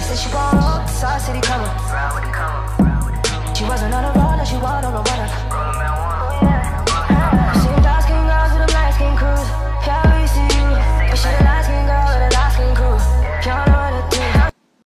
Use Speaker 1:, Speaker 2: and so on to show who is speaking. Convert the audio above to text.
Speaker 1: said she want Side City cover. She wasn't on a roller, she wanted.